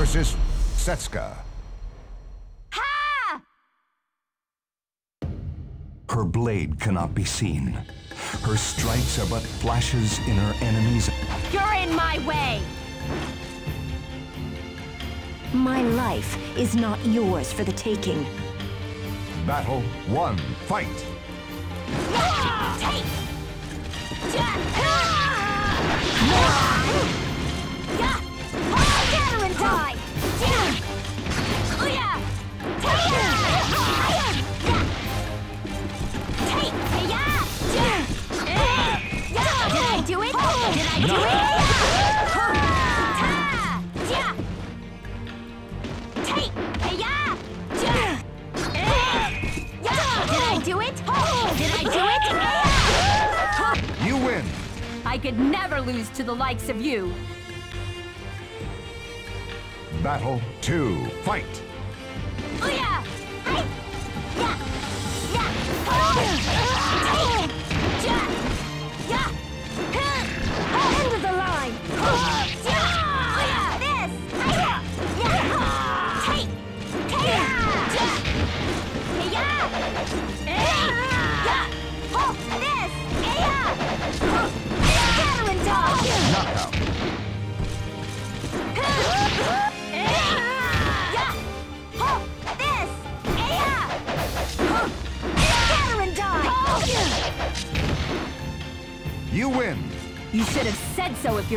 versus Setsuka. Ha! Her blade cannot be seen. Her strikes are but flashes in her enemy's... You're in my way! My life is not yours for the taking. Battle one, fight! Take! Scatter and die! Did I do it? Did I do it? Did I do it? Did I do it? You win! I could never lose to the likes of you. Battle two, fight!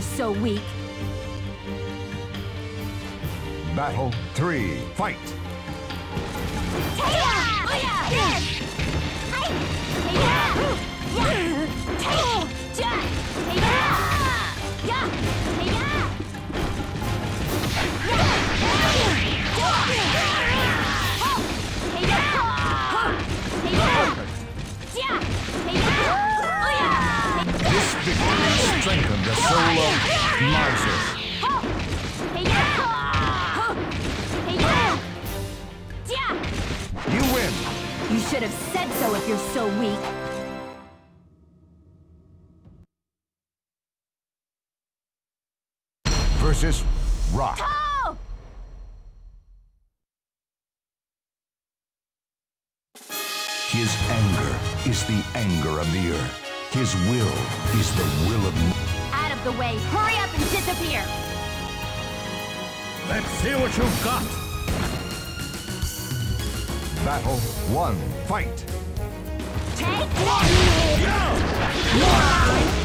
You're so weak. Battle three, fight! Versus Rock. Oh! His anger is the anger of the earth. His will is the will of... Out of the way. Hurry up and disappear. Let's see what you've got. Battle one, fight! Take You win!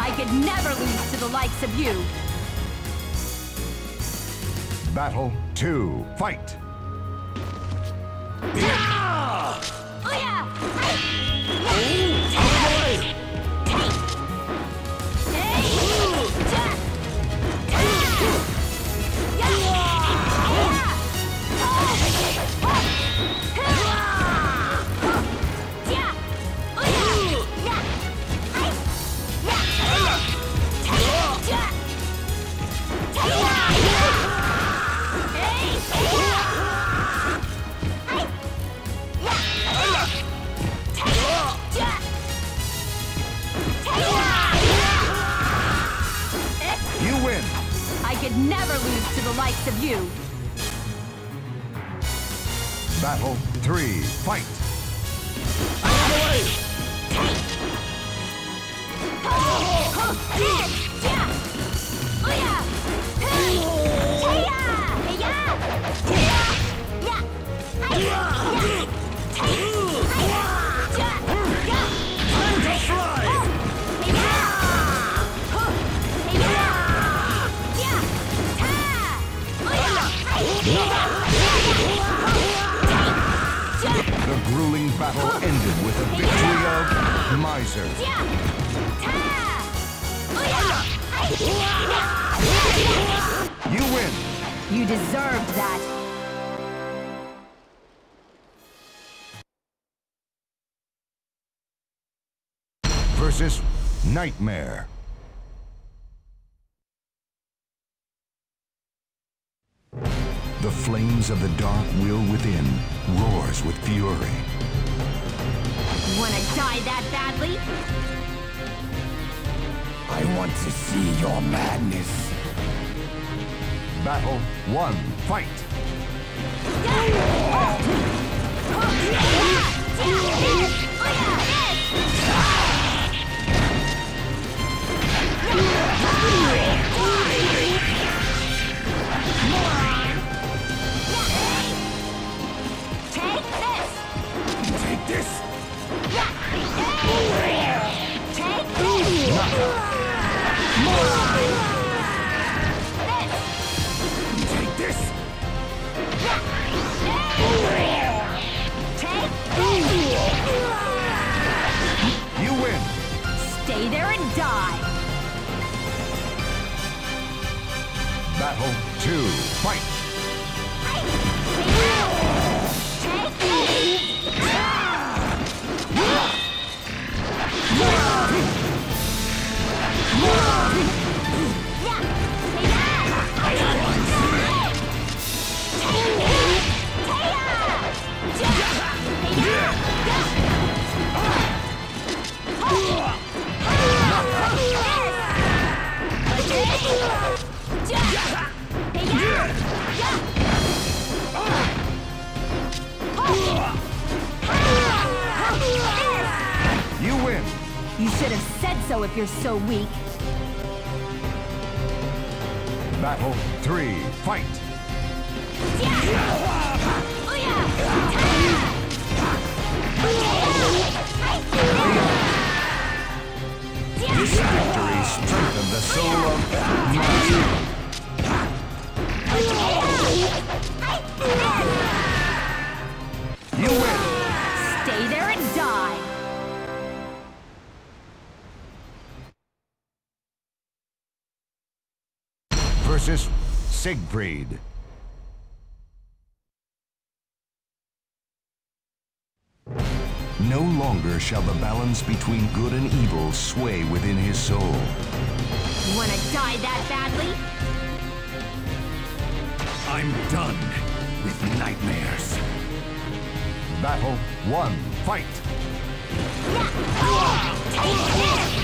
I could never lose to the likes of you. Battle two, fight! You of you. Battle three, fight! The You win. You deserved that. versus Nightmare. The flames of the dark will within roars with fury. Wanna die that badly? I want to see your madness. Battle one, fight! Take Stay there and die! Battle two, fight! So if you're so weak. Battle three, fight! This victory strengthened the soul of Miser. Versus Siegfried. No longer shall the balance between good and evil sway within his soul. Wanna die that badly? I'm done with nightmares. Battle one, fight! You ah!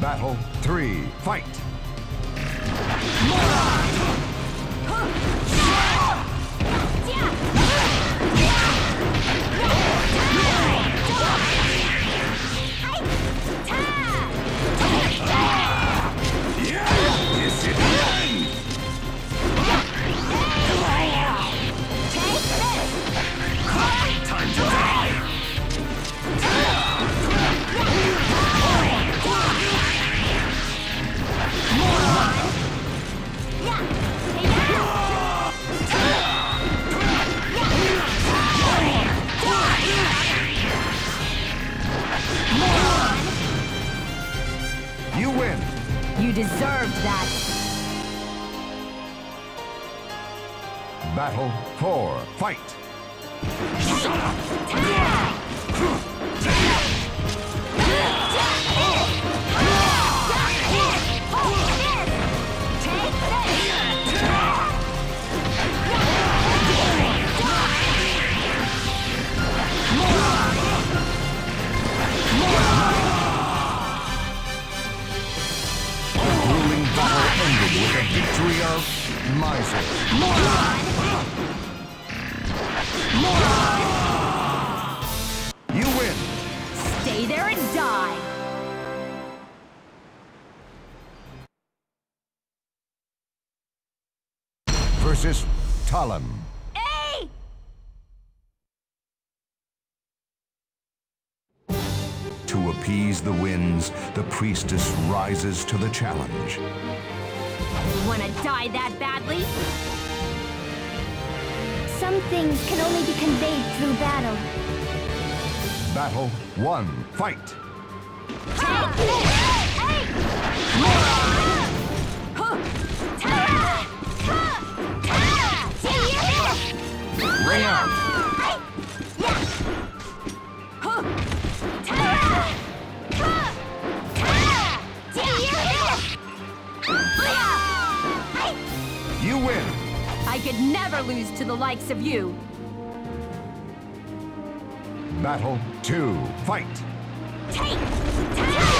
Battle three, fight! Versus Talim. Hey! To appease the winds, the priestess rises to the challenge. You wanna die that badly? Some things can only be conveyed through battle. Battle 1, fight! Out! You win! I could never lose to the likes of you. Battle 2, fight! You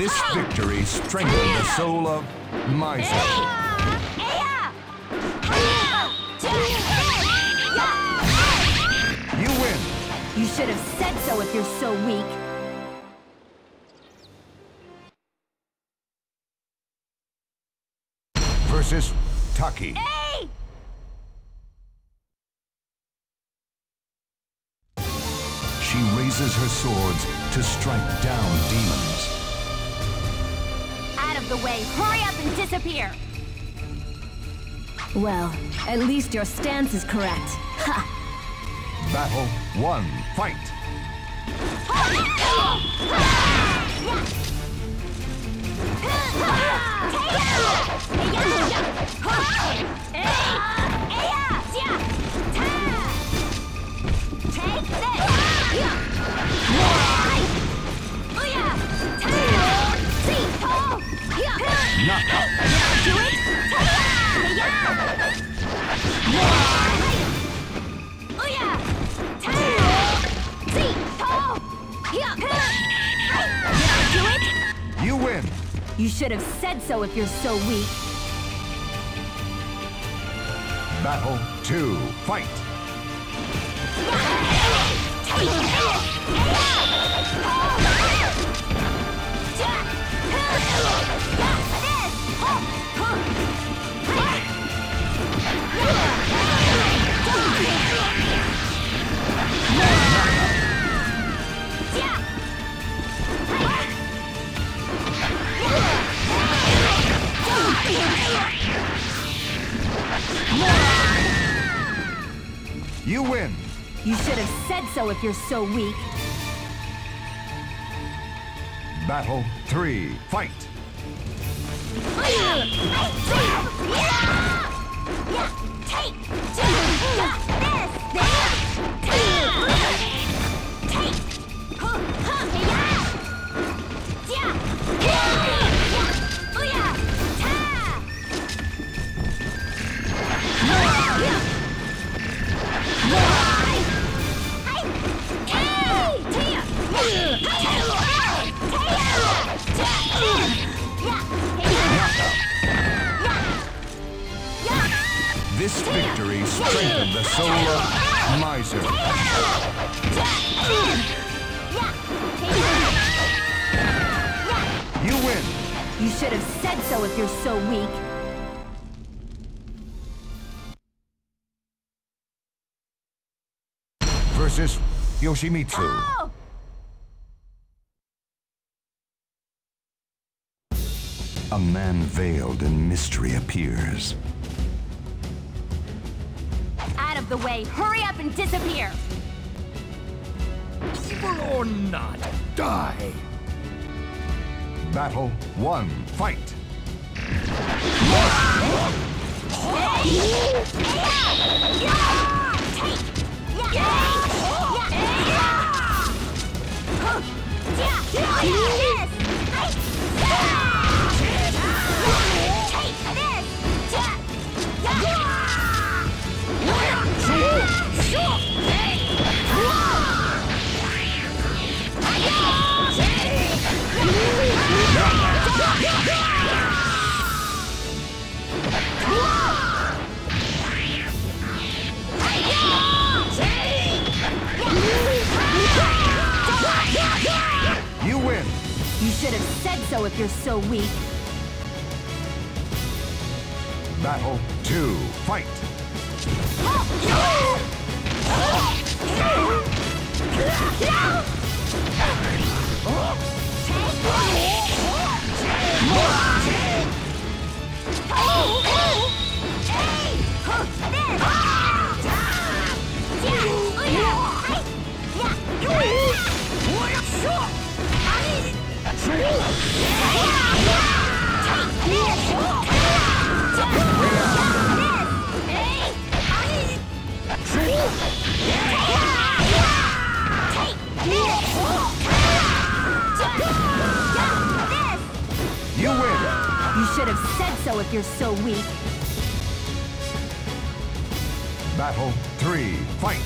This victory strengthened the soul of Miser. You win! You should have said so if you're so weak. Versus Taki. Raises her swords to strike down demons. Out of the way. Hurry up and disappear. Well, at least your stance is correct. Ha! Battle 1, fight! You win! You should have said so if you're so weak. Battle 2, fight! You win! You should have said so if you're so weak. Battle 3, fight! This victory strengthened the soul of Miser. You win! You should have said so if you're so weak. Versus Yoshimitsu. Oh! A man veiled in mystery appears. Out of the way. Hurry up and disappear. Evil or not, die! Battle one, fight! You win! You should have said so if you're so weak. Battle two, fight! You have said so if you're so weak. Battle three, fight!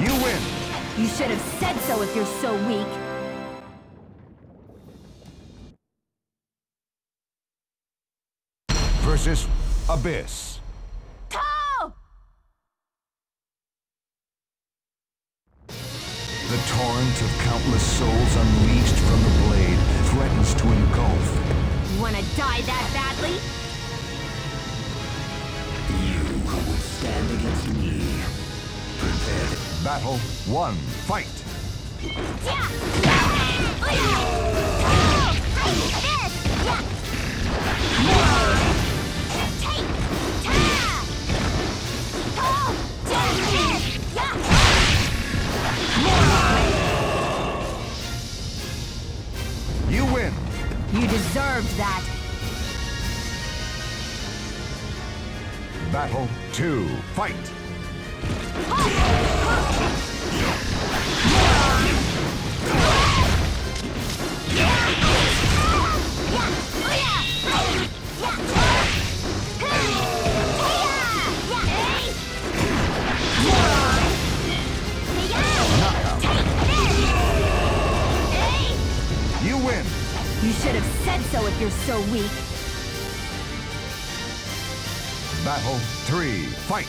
You win! You should have said so if you're so weak. Versus Abyss. The torrent of countless souls unleashed from the blade threatens to engulf. You wanna die that badly? You will stand against me. Prepare Battle one, fight! You two, fight! You win! You should have said so if you're so weak. Battle three, fight!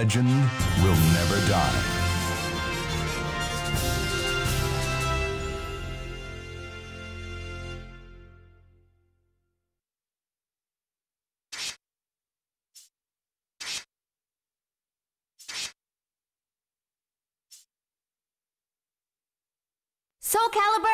Legend will never die. Soul Calibur,